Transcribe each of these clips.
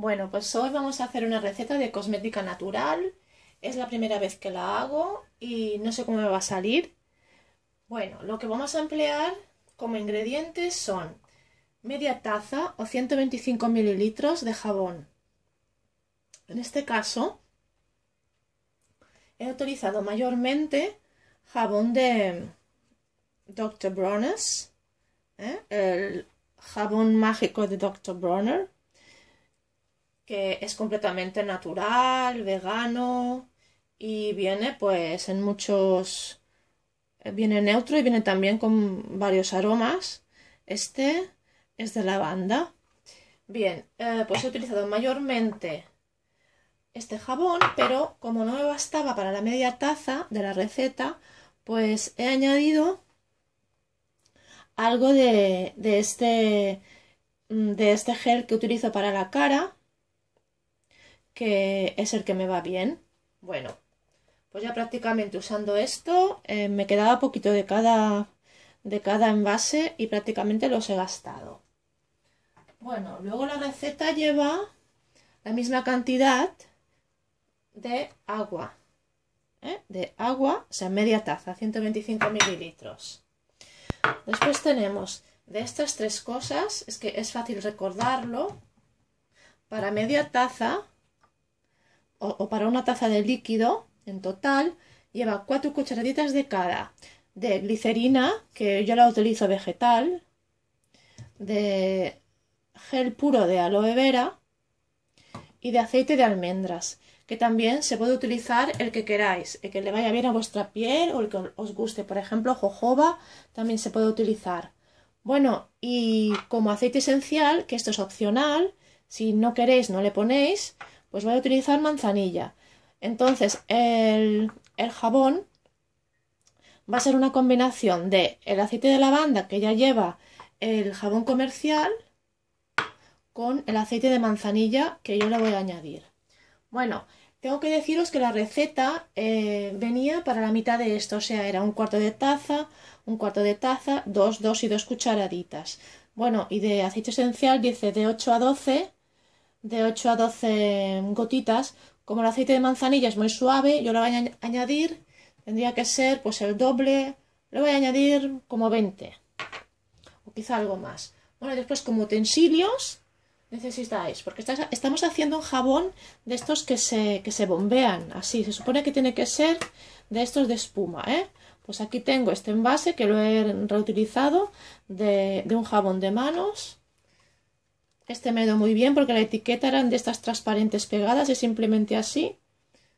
Bueno, pues hoy vamos a hacer una receta de cosmética natural. Es la primera vez que la hago y no sé cómo me va a salir. Bueno, lo que vamos a emplear como ingredientes son media taza o 125 mililitros de jabón. En este caso, he utilizado mayormente jabón de Dr. Bronner's, ¿eh? el jabón mágico de Dr. Bronner que es completamente natural, vegano y viene pues en muchos... Viene neutro y viene también con varios aromas. Este es de lavanda. Bien, eh, pues he utilizado mayormente este jabón, pero como no me bastaba para la media taza de la receta, pues he añadido algo de, de, este, de este gel que utilizo para la cara, que es el que me va bien. Bueno, pues ya prácticamente usando esto eh, me quedaba poquito de cada, de cada envase y prácticamente los he gastado. Bueno, luego la receta lleva la misma cantidad de agua. ¿eh? De agua, o sea, media taza, 125 mililitros. Después tenemos de estas tres cosas, es que es fácil recordarlo, para media taza o, para una taza de líquido en total lleva cuatro cucharaditas de cada de glicerina, que yo la utilizo vegetal, de gel puro de aloe vera y de aceite de almendras, que también se puede utilizar el que queráis, el que le vaya bien a vuestra piel o el que os guste. Por ejemplo, jojoba también se puede utilizar. Bueno, y como aceite esencial, que esto es opcional, si no queréis no le ponéis, pues voy a utilizar manzanilla. Entonces, el, jabón va a ser una combinación de el aceite de lavanda que ya lleva el jabón comercial con el aceite de manzanilla que yo le voy a añadir. Bueno, tengo que deciros que la receta eh, venía para la mitad de esto, o sea, era un cuarto de taza, un cuarto de taza, dos, dos y dos cucharaditas. Bueno, y de aceite esencial dice de 8 a 12 de 8 a 12 gotitas. Como el aceite de manzanilla es muy suave, yo le voy a añadir, tendría que ser pues el doble, le voy a añadir como 20 o quizá algo más. Bueno, después como utensilios necesitáis, porque estamos haciendo un jabón de estos que se, que se bombean, así, se supone que tiene que ser de estos de espuma, ¿eh? Pues aquí tengo este envase que lo he reutilizado de, de un jabón de manos este me ido muy bien porque la etiqueta eran de estas transparentes pegadas y simplemente así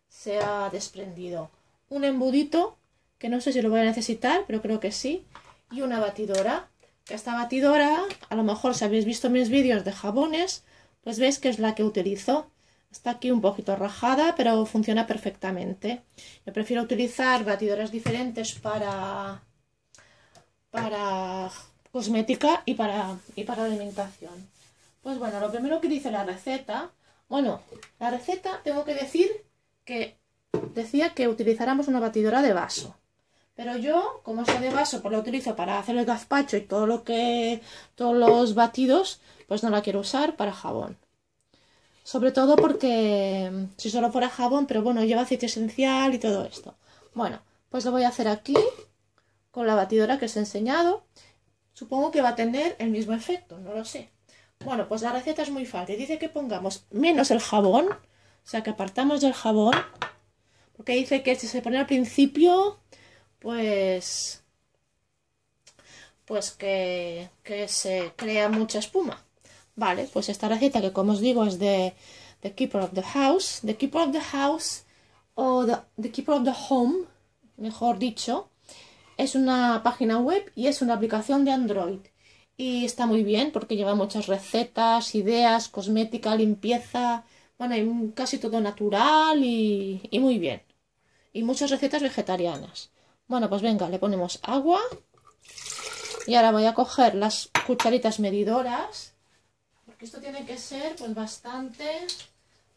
se ha desprendido. Un embudito, que no sé si lo voy a necesitar, pero creo que sí. Y una batidora, esta batidora, a lo mejor si habéis visto mis vídeos de jabones, pues veis que es la que utilizo. Está aquí un poquito rajada, pero funciona perfectamente. Yo prefiero utilizar batidoras diferentes para, para cosmética y para, y para alimentación. Pues bueno, lo primero que dice la receta, bueno, la receta tengo que decir que decía que utilizáramos una batidora de vaso. Pero yo, como soy de vaso, pues la utilizo para hacer el gazpacho y todo lo que, todos los batidos, pues no la quiero usar para jabón. Sobre todo porque mm, si solo fuera jabón, pero bueno, lleva aceite esencial y todo esto. Bueno, pues lo voy a hacer aquí con la batidora que os he enseñado. Supongo que va a tener el mismo efecto, no lo sé. Bueno, pues la receta es muy fácil. Dice que pongamos menos el jabón, o sea, que apartamos del jabón, porque dice que si se pone al principio, pues, pues que, se crea mucha espuma. Vale, pues esta receta que como os digo es de The Keeper of the House, The Keeper of the House o the Keeper of the Home, mejor dicho, es una página web y es una aplicación de Android y está muy bien porque lleva muchas recetas, ideas, cosmética, limpieza, bueno, y casi todo natural y, y muy bien. Y muchas recetas vegetarianas. Bueno, pues venga, le ponemos agua y ahora voy a coger las cucharitas medidoras porque esto tiene que ser pues bastante,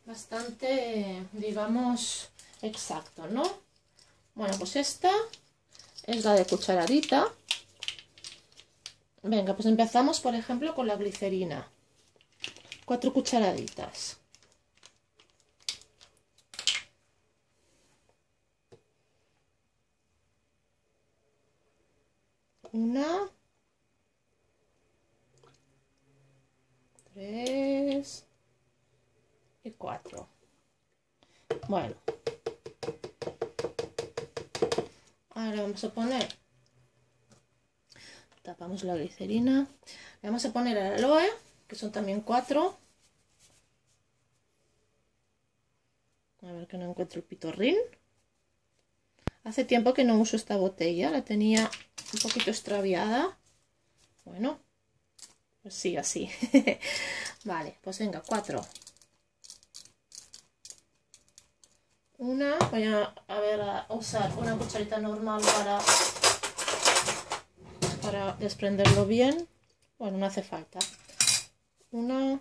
bastante, digamos, exacto, ¿no? Bueno, pues esta es la de cucharadita. Venga, pues empezamos, por ejemplo, con la glicerina. cuatro cucharaditas. Una. Tres. Y cuatro. Bueno. Ahora vamos a poner. Tapamos la glicerina. Vamos a poner el aloe, que son también cuatro. A ver que no encuentro el pitorrín. Hace tiempo que no uso esta botella, la tenía un poquito extraviada. Bueno, pues sí, así. vale, pues venga, cuatro. Una, voy a, ver, a usar una cucharita normal para, para desprenderlo bien. Bueno, no hace falta. Una,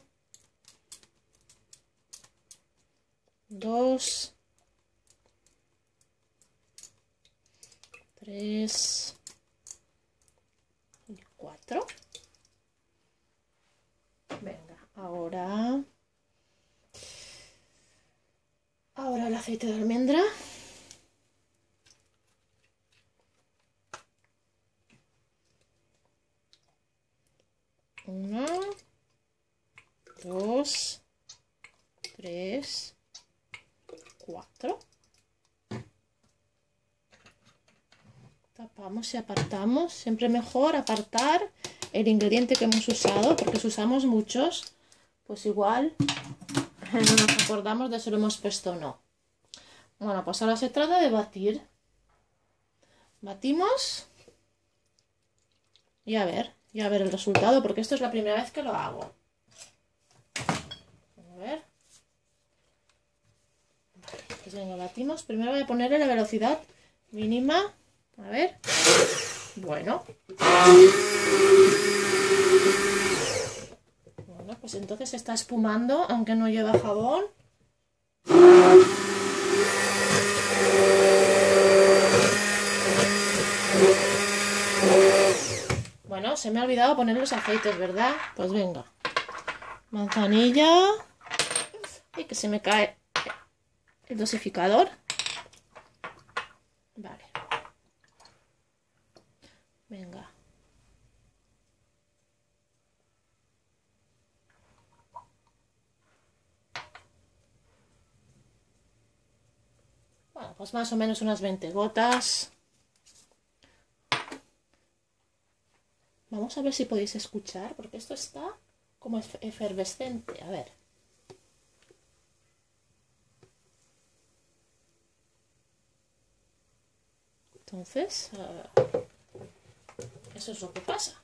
dos, tres, y cuatro. Venga, ahora... Ahora el aceite. Una, dos, tres, cuatro. Tapamos y apartamos. Siempre mejor apartar el ingrediente que hemos usado, porque si usamos muchos, pues igual no nos acordamos de si lo hemos puesto o no. Bueno, pues ahora se trata de batir. Batimos. Y a ver, y a ver el resultado, porque esto es la primera vez que lo hago. A ver. Pues venga, batimos. Primero voy a ponerle la velocidad mínima. A ver. Bueno. Bueno, pues entonces está espumando, aunque no lleva jabón. Bueno, se me ha olvidado poner los aceites, ¿verdad? Pues venga. Manzanilla. Y que se me cae el dosificador. Vale. Venga. Bueno, pues más o menos unas 20 gotas. Vamos a ver si podéis escuchar, porque esto está como efervescente. A ver. Entonces, uh, eso es lo que pasa.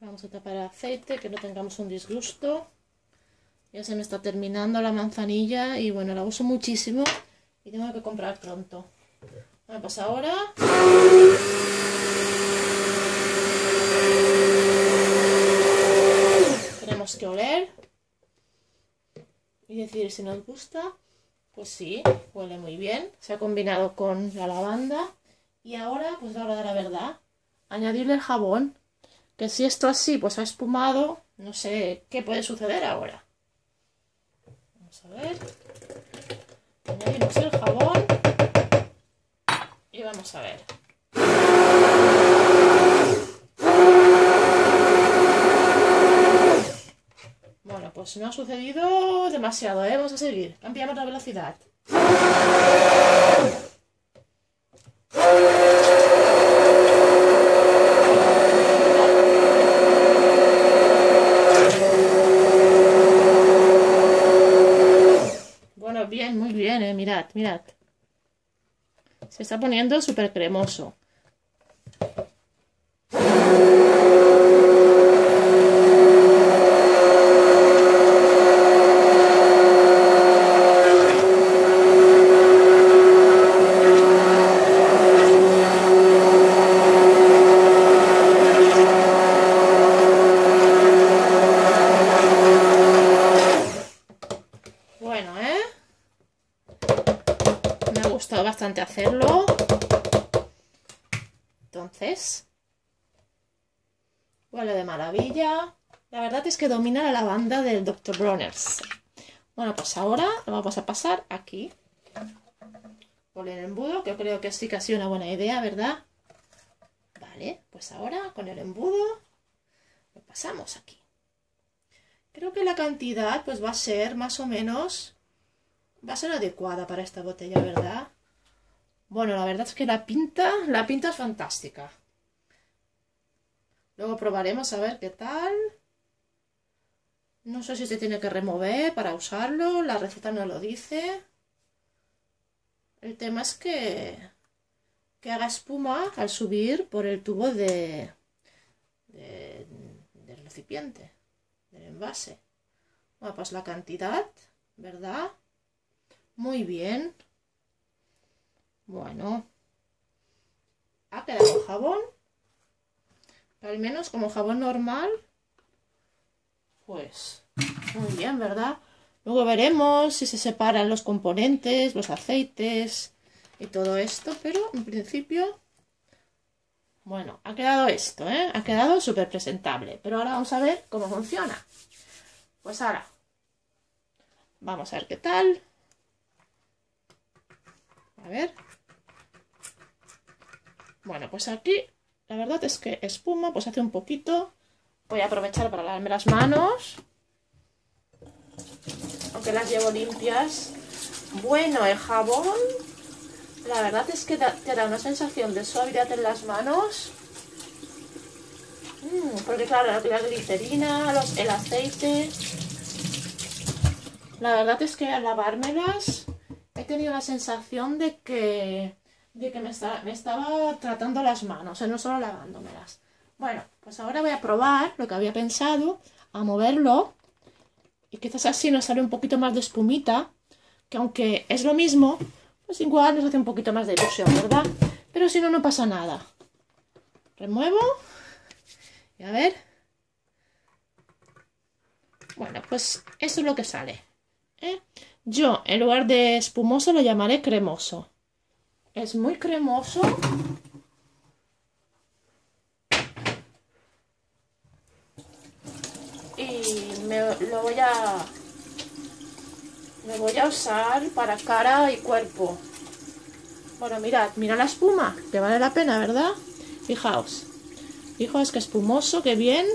Vamos a tapar el aceite, que no tengamos un disgusto. Ya se me está terminando la manzanilla y bueno, la uso muchísimo y tengo que comprar pronto. Bueno, pues ahora... Tenemos que oler y decir si nos gusta pues sí, huele muy bien. Se ha combinado con la lavanda. Y ahora, pues la hora de la verdad, añadirle el jabón. Que si esto así, pues ha espumado, no sé qué puede suceder ahora. Vamos a ver. Añadimos el jabón. Y vamos a ver. Pues no ha sucedido demasiado, ¿eh? Vamos a seguir. Cambiamos la velocidad. Bueno, bien, muy bien, ¿eh? Mirad, mirad. Se está poniendo súper cremoso. bastante hacerlo. Huele de maravilla. La verdad es que domina la lavanda del Dr. Bronner's. Bueno, pues ahora lo vamos a pasar aquí. Por el embudo, que yo creo que sí que ha sido una buena idea, ¿verdad? Vale, pues ahora con el embudo lo pasamos aquí. Creo que la cantidad pues va a ser más o menos... Va a ser adecuada para esta botella, ¿verdad? Bueno, la verdad es que la pinta, la pinta es fantástica. Luego probaremos a ver qué tal. No sé si se tiene que remover para usarlo, la receta no lo dice. El tema es que, que haga espuma al subir por el tubo de, del recipiente, del envase. Bueno, pues la cantidad, ¿verdad? Muy bien. Bueno. Ha quedado jabón. Al menos como jabón normal. Pues muy bien, ¿verdad? Luego veremos si se separan los componentes, los aceites y todo esto, pero en principio, bueno, ha quedado esto, ¿eh? Ha quedado súper presentable, pero ahora vamos a ver cómo funciona. Pues ahora, vamos a ver qué tal. A ver. Bueno, pues aquí la verdad es que espuma, pues hace un poquito. Voy a aprovechar para lavarme las manos. Aunque las llevo limpias. Bueno, el jabón, la verdad es que te da una sensación de suavidad en las manos. Mm, porque claro, la glicerina, el aceite... La verdad es que al lavármelas he tenido la sensación de que de que me, estaba tratando las manos, o no solo lavándomelas. Bueno, pues ahora voy a probar lo que había pensado, a moverlo, y quizás así nos sale un poquito más de espumita, que aunque es lo mismo, pues igual nos hace un poquito más de ilusión, ¿verdad? Pero si no, no pasa nada. Remuevo, y a ver. Bueno, pues eso es lo que sale. ¿eh? Yo, en lugar de espumoso, lo llamaré cremoso. Es muy cremoso. Y me lo voy a... Me voy a usar para cara y cuerpo. Bueno, mirad, mira la espuma, que vale la pena, ¿verdad? Fijaos. Fijaos que espumoso, que bien.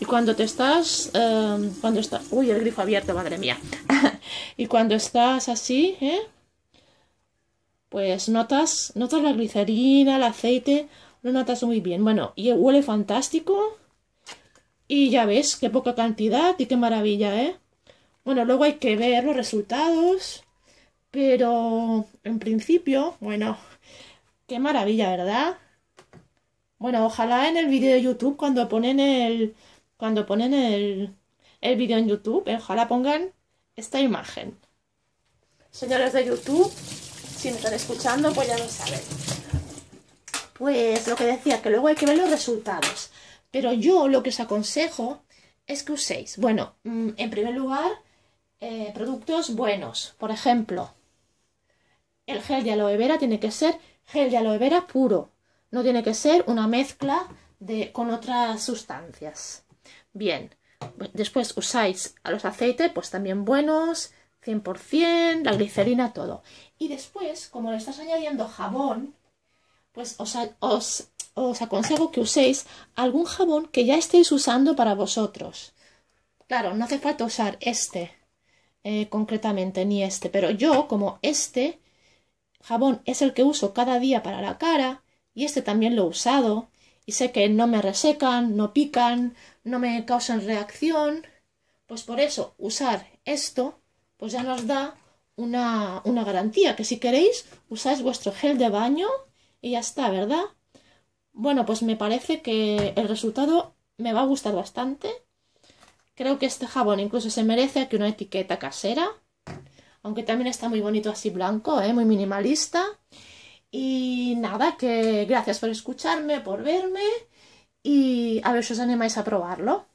Y cuando te estás... Em, cuando está... Uy, el grifo abierto, madre mía. y cuando estás así, ¿eh? pues notas, notas la glicerina, el aceite, lo notas muy bien. Bueno, y huele fantástico. Y ya ves, qué poca cantidad y qué maravilla, ¿eh? Bueno, luego hay que ver los resultados. Pero en principio, bueno, qué maravilla, ¿verdad? Bueno, ojalá en el vídeo de YouTube, cuando ponen el. Cuando ponen el, el vídeo en YouTube, ojalá pongan esta imagen. Señores de YouTube, si me están escuchando, pues ya lo saben. Pues lo que decía, que luego hay que ver los resultados. Pero yo lo que os aconsejo es que uséis, bueno, mm, en primer lugar, eh, productos buenos. Por ejemplo, el gel de aloe vera tiene que ser gel de aloe vera puro. No tiene que ser una mezcla de, con otras sustancias. Bien, después usáis a los aceites, pues también buenos, 100%, la glicerina, todo. Y después, como le estás añadiendo jabón, pues os, os, aconsejo que uséis algún jabón que ya estéis usando para vosotros. Claro, no hace falta usar este eh, concretamente, ni este, pero yo, como este jabón es el que uso cada día para la cara, y este también lo he usado, y sé que no me resecan, no pican, no me causan reacción, pues por eso usar esto pues ya nos da una, garantía, que si queréis usáis vuestro gel de baño y ya está, ¿verdad? Bueno, pues me parece que el resultado me va a gustar bastante. Creo que este jabón incluso se merece aquí una etiqueta casera. Aunque también está muy bonito así blanco, ¿eh? muy minimalista. Y nada, que gracias por escucharme, por verme. Y a ver si os animáis a probarlo.